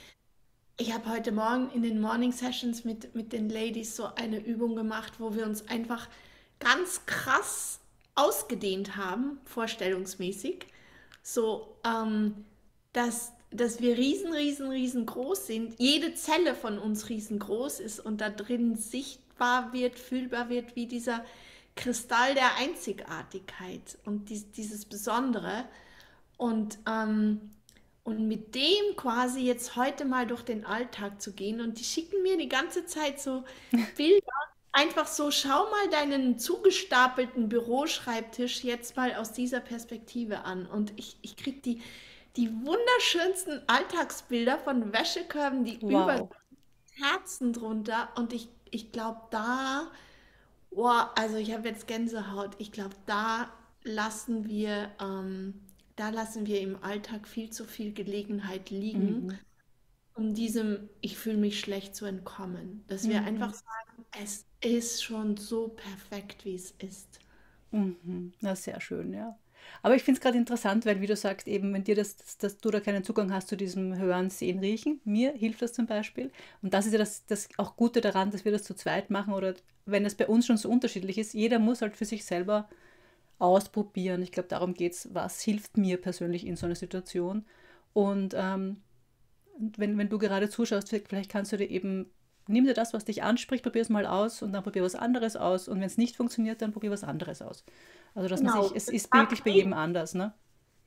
Ich habe heute Morgen in den Morning Sessions mit, mit den Ladies so eine Übung gemacht, wo wir uns einfach ganz krass ausgedehnt haben, vorstellungsmäßig. So, ähm, dass, dass wir riesen, riesen, riesengroß sind. Jede Zelle von uns riesengroß ist und da drin sichtbar wird, fühlbar wird, wie dieser Kristall der Einzigartigkeit und dies, dieses Besondere. Und, ähm, und mit dem quasi jetzt heute mal durch den Alltag zu gehen. Und die schicken mir die ganze Zeit so *laughs* Bilder. Einfach so, schau mal deinen zugestapelten Büroschreibtisch jetzt mal aus dieser Perspektive an. Und ich, ich kriege die, die wunderschönsten Alltagsbilder von Wäschekörben, die über Wow. Herzen drunter. Und ich, ich glaube, da, boah, also ich habe jetzt Gänsehaut. Ich glaube, da lassen wir, ähm, da lassen wir im Alltag viel zu viel Gelegenheit liegen, Mhm. um diesem Ich fühle mich schlecht zu entkommen. Dass wir einfach Mhm. sagen, es ist schon so perfekt, wie es ist. Mhm. Na, sehr schön, ja. Aber ich finde es gerade interessant, weil, wie du sagst, eben, wenn dir das, dass, dass du da keinen Zugang hast zu diesem Hören, Sehen, Riechen, mir hilft das zum Beispiel. Und das ist ja das, das auch Gute daran, dass wir das zu zweit machen oder wenn es bei uns schon so unterschiedlich ist, jeder muss halt für sich selber ausprobieren. Ich glaube, darum geht es, was hilft mir persönlich in so einer Situation. Und ähm, wenn, wenn du gerade zuschaust, vielleicht kannst du dir eben, nimm dir das, was dich anspricht, probier es mal aus und dann probier was anderes aus. Und wenn es nicht funktioniert, dann probier was anderes aus. Also, dass man sich, Genau, es ist wirklich bei jedem anders, ne?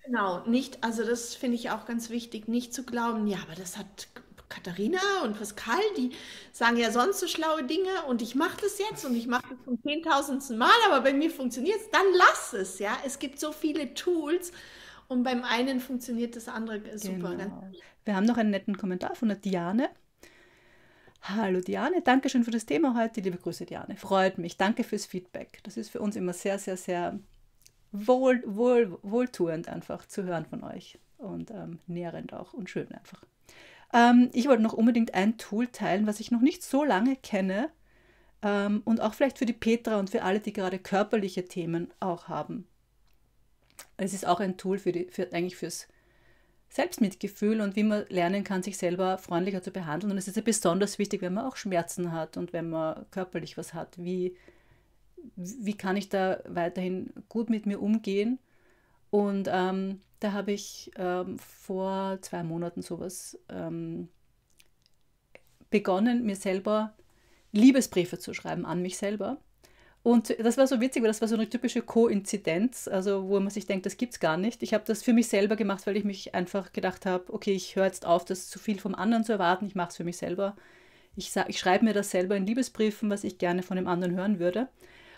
Genau, nicht, also das finde ich auch ganz wichtig, nicht zu glauben, ja, aber das hat Katharina und Pascal, die sagen ja sonst so schlaue Dinge und ich mache das jetzt und ich mache das zum zehntausendsten Mal, aber bei mir funktioniert es, dann lass es, ja. Es gibt so viele Tools und beim einen funktioniert das andere super. Genau. Wir haben noch einen netten Kommentar von der Diane. Hallo Diane, danke schön für das Thema heute. Liebe Grüße, Diane. Freut mich. Danke fürs Feedback. Das ist für uns immer sehr, sehr, sehr wohl, wohl, wohltuend einfach zu hören von euch. Und ähm, nährend auch und schön einfach. Ähm, ich wollte noch unbedingt ein Tool teilen, was ich noch nicht so lange kenne. Ähm, und auch vielleicht für die Petra und für alle, die gerade körperliche Themen auch haben. Es ist auch ein Tool für die, für, eigentlich fürs Selbstmitgefühl und wie man lernen kann, sich selber freundlicher zu behandeln. Und es ist ja besonders wichtig, wenn man auch Schmerzen hat und wenn man körperlich was hat. Wie, wie kann ich da weiterhin gut mit mir umgehen? Und ähm, da habe ich ähm, vor zwei Monaten sowas ähm, begonnen, mir selber Liebesbriefe zu schreiben an mich selber. Und das war so witzig, weil das war so eine typische Koinzidenz, also wo man sich denkt, das gibt's gar nicht. Ich habe das für mich selber gemacht, weil ich mich einfach gedacht habe, okay, ich höre jetzt auf, das zu viel vom anderen zu erwarten, ich mache es für mich selber. Ich, ich schreibe mir das selber in Liebesbriefen, was ich gerne von dem anderen hören würde.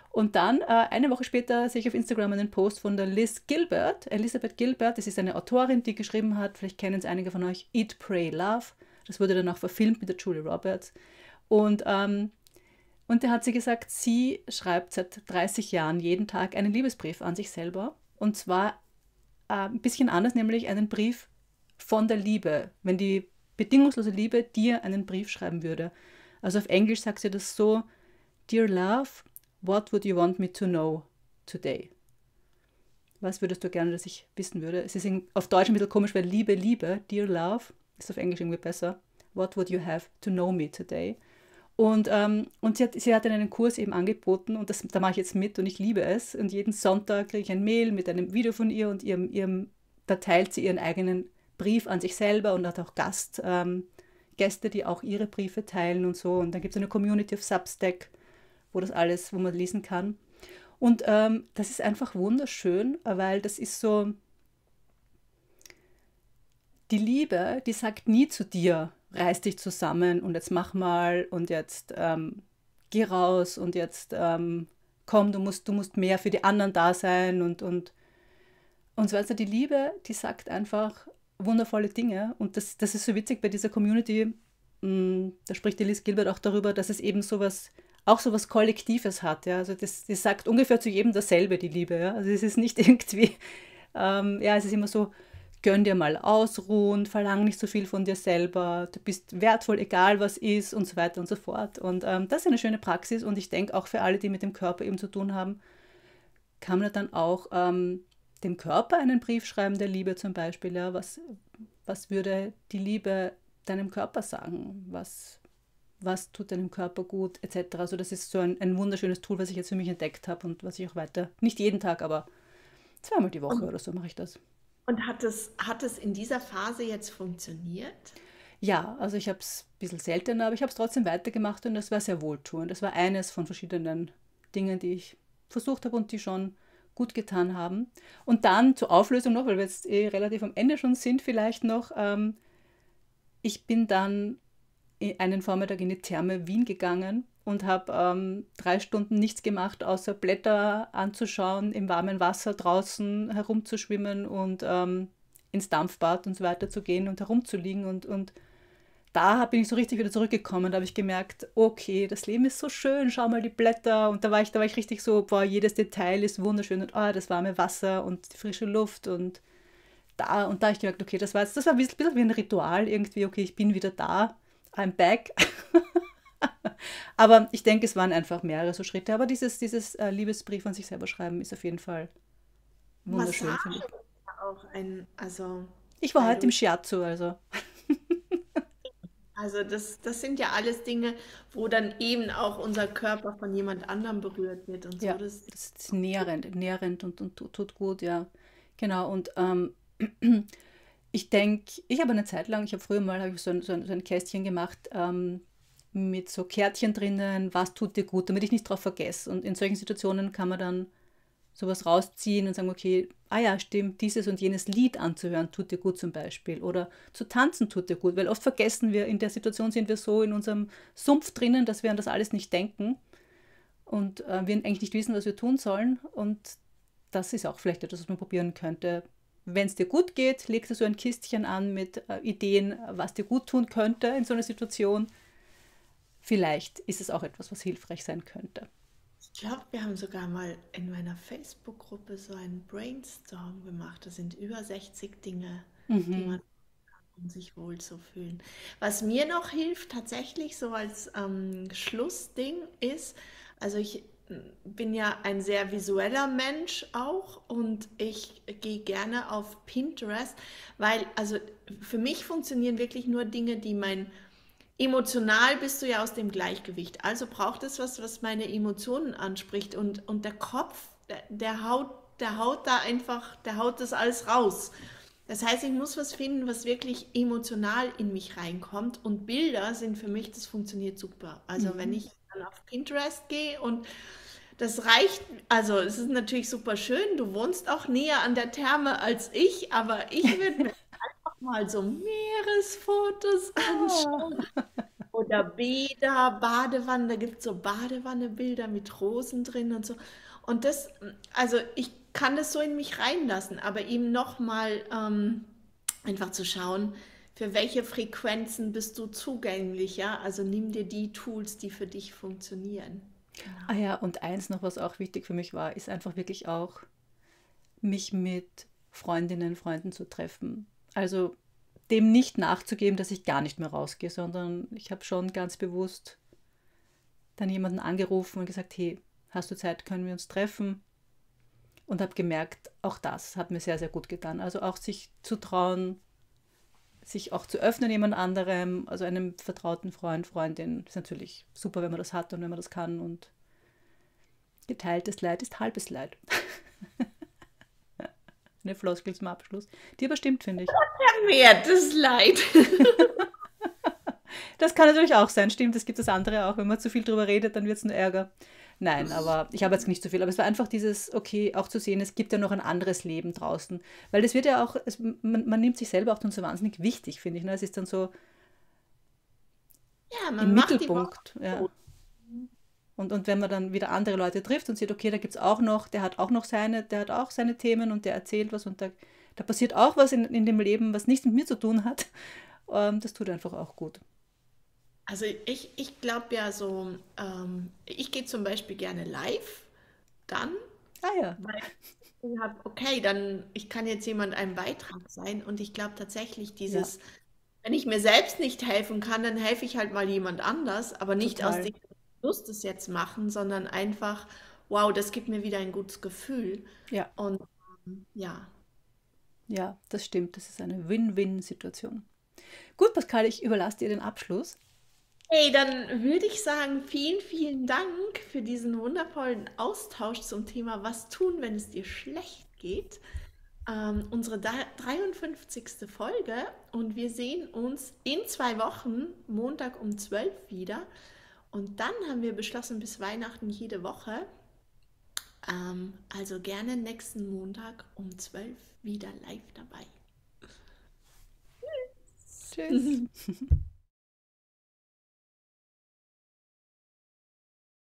Und dann, äh, eine Woche später, sehe ich auf Instagram einen Post von der Liz Gilbert, Elisabeth Gilbert, das ist eine Autorin, die geschrieben hat, vielleicht kennen es einige von euch, Eat, Pray, Love. Das wurde dann auch verfilmt mit der Julie Roberts. Und ähm, und da hat sie gesagt, sie schreibt seit 30 Jahren jeden Tag einen Liebesbrief an sich selber. Und zwar äh, ein bisschen anders, nämlich einen Brief von der Liebe. Wenn die bedingungslose Liebe dir einen Brief schreiben würde. Also auf Englisch sagt sie das so, Dear Love, what would you want me to know? today? Was würdest du gerne, dass ich wissen würde? Es ist auf Deutsch ein bisschen komisch, weil Liebe, Liebe, Dear Love, ist auf Englisch irgendwie besser. What would you have to know me today? Und, ähm, und sie, hat, sie hat einen Kurs eben angeboten und das, da mache ich jetzt mit und ich liebe es. Und jeden Sonntag kriege ich ein Mail mit einem Video von ihr und ihrem, ihrem da teilt sie ihren eigenen Brief an sich selber und hat auch Gast, ähm, Gäste, die auch ihre Briefe teilen und so. Und dann gibt es eine Community of Substack, wo das alles, wo man lesen kann. Und ähm, das ist einfach wunderschön, weil das ist so, die Liebe, die sagt nie zu dir, reiß dich zusammen und jetzt mach mal und jetzt ähm, geh raus und jetzt ähm, komm, du musst, du musst mehr für die anderen da sein und, und, und so weiter. Die Liebe, die sagt einfach wundervolle Dinge und das, das ist so witzig bei dieser Community, mh, mm, da spricht Elise Gilbert auch darüber, dass es eben sowas auch so was Kollektives hat. Ja? Also das, das sagt ungefähr zu jedem dasselbe, die Liebe. Ja? Also es ist nicht *laughs* irgendwie, ähm, ja, es ist immer so, gönn dir mal ausruhen, verlang nicht so viel von dir selber, du bist wertvoll, egal was ist und so weiter und so fort. Und ähm, das ist eine schöne Praxis und ich denke auch für alle, die mit dem Körper eben zu tun haben, kann man dann auch ähm, dem Körper einen Brief schreiben, der Liebe zum Beispiel. Ja? Was, was würde die Liebe deinem Körper sagen? Was, was tut deinem Körper gut, etc. Also das ist so ein, ein wunderschönes Tool, was ich jetzt für mich entdeckt habe und was ich auch weiter, nicht jeden Tag, aber zweimal die Woche und, oder so mache ich das. Und hat es, hat es in dieser Phase jetzt funktioniert? Ja, also ich habe es ein bisschen seltener, aber ich habe es trotzdem weitergemacht und das war sehr wohltuend. Das war eines von verschiedenen Dingen, die ich versucht habe und die schon gut getan haben. Und dann zur Auflösung noch, weil wir jetzt eh relativ am Ende schon sind, vielleicht noch. Ähm, ich bin dann einen Vormittag in die Therme Wien gegangen und habe ähm, drei Stunden nichts gemacht, außer Blätter anzuschauen, im warmen Wasser draußen herumzuschwimmen und ähm, ins Dampfbad und so weiter zu gehen und herumzuliegen. Und, und da bin ich so richtig wieder zurückgekommen. Da habe ich gemerkt, okay, das Leben ist so schön, schau mal die Blätter. Und da war ich, da war ich richtig so, boah, jedes Detail ist wunderschön und oh, das warme Wasser und die frische Luft und da. Und da habe ich gemerkt, okay, das war jetzt, das war ein bisschen wie ein Ritual irgendwie, okay, ich bin wieder da I'm back. *laughs* aber ich denke, es waren einfach mehrere so Schritte. Aber dieses, dieses äh, Liebesbrief an sich selber schreiben ist auf jeden Fall wunderschön, finde ich. Auch ein, also, ich war heute im Shiatsu, also. *laughs* Also das, das sind ja alles Dinge, wo dann eben auch unser Körper von jemand anderem berührt wird und so. Ja, das, das ist nährend, nährend und, und tut, tut gut, ja. Genau, und ähm, *clears throat* ich denke, ich habe eine Zeit lang, ich habe früher mal hab ich so, ein, so, ein, so ein Kästchen gemacht ähm, mit so Kärtchen drinnen, was tut dir gut, damit ich nicht drauf vergesse. Und in solchen Situationen kann man dann sowas rausziehen und sagen, okay, ah ja, stimmt, dieses und jenes Lied anzuhören tut dir gut zum Beispiel. Oder zu tanzen tut dir gut, weil oft vergessen wir, in der Situation sind wir so in unserem Sumpf drinnen, dass wir an das alles nicht denken und äh, wir eigentlich nicht wissen, was wir tun sollen. Und das ist auch vielleicht etwas, was man probieren könnte, wenn es dir gut geht, legst du so ein Kistchen an mit äh, Ideen, was dir gut tun könnte in so einer Situation. Vielleicht ist es auch etwas, was hilfreich sein könnte. Ich glaube, wir haben sogar mal in meiner Facebook-Gruppe so einen Brainstorm gemacht. Das sind über 60 Dinge, mhm. die man um sich wohl zu fühlen. Was mir noch hilft, tatsächlich so als ähm, Schlussding ist, also ich bin ja ein sehr visueller Mensch auch und ich gehe gerne auf Pinterest, weil also für mich funktionieren wirklich nur Dinge, die mein emotional bist du ja aus dem Gleichgewicht. Also braucht es was, was meine Emotionen anspricht und, und der Kopf, der, der haut, der haut da einfach, der haut das alles raus. Das heißt, ich muss was finden, was wirklich emotional in mich reinkommt und Bilder sind für mich, das funktioniert super. Also mhm. wenn ich dann auf Pinterest gehe und das reicht, also es ist natürlich super schön, du wohnst auch näher an der Therme als ich, aber ich *laughs* würde mir einfach mal so Meeresfotos ah. anschauen. Oder Bäder, Badewanne, da gibt es so Badewannebilder mit Rosen drin und so. Und das, also ich kann das so in mich reinlassen, aber eben nochmal ähm, einfach zu schauen, für welche Frequenzen bist du zugänglich, ja? Also nimm dir die Tools, die für dich funktionieren. Genau. Ah ja, und eins noch, was auch wichtig für mich war, ist einfach wirklich auch, mich mit Freundinnen, Freunden zu treffen. Also dem nicht nachzugeben, dass ich gar nicht mehr rausgehe, sondern ich habe schon ganz bewusst dann jemanden angerufen und gesagt, hey, hast du Zeit, können wir uns treffen? und habe gemerkt, auch das hat mir sehr, sehr gut getan. Also auch sich zu trauen, sich auch zu öffnen jemand anderem, also einem vertrauten Freund, Freundin, ist natürlich super, wenn man das hat und wenn man das kann und geteiltes Leid ist halbes Leid. *laughs* Eine Floskel zum Abschluss. Die aber stimmt, finde ich. Vermehrtes Leid. *laughs* das kann natürlich auch sein, stimmt. Es gibt das andere auch. Wenn man zu viel drüber redet, dann wird es nur Ärger. Nein, aber ich habe jetzt nicht so viel. Aber es war einfach dieses, okay, auch zu sehen, es gibt ja noch ein anderes Leben draußen. Weil das wird ja auch, es, man, man, nimmt sich selber auch dann so wahnsinnig wichtig, finde ich. Ne? Es ist dann so ja, im Mittelpunkt. Ja. Und, und wenn man dann wieder andere Leute trifft und sieht, okay, da gibt es auch noch, der hat auch noch seine, der hat auch seine Themen und der erzählt was und da, da passiert auch was in, in dem Leben, was nichts mit mir zu tun hat, *laughs* ähm, das tut einfach auch gut. Also ich, ich glaube ja so, ähm, ich gehe zum Beispiel gerne live dann, Ah ja. weil ich habe, okay, dann ich kann jetzt jemand ein Beitrag sein und ich glaube tatsächlich Ja, dieses, wenn ich mir selbst nicht helfen kann, dann helfe ich halt mal jemand anders, aber nicht aus total. dem ich muss das jetzt machen, sondern einfach, wow, das gibt mir wieder ein gutes Gefühl Ja, und ähm, ja. ja, das stimmt. Das ist eine Win-Win-Situation. Gut, Pascal, ich überlasse dir den Abschluss. Hey, dann würde ich sagen, vielen, vielen Dank für diesen wundervollen Austausch zum Thema Was tun, wenn es dir schlecht geht. Ähm, unsere da- 53. Folge und wir sehen uns in zwei Wochen, Montag um 12 wieder. Und dann haben wir beschlossen, bis Weihnachten jede Woche. Ähm, also gerne nächsten Montag um 12 wieder live dabei. Tschüss. *laughs*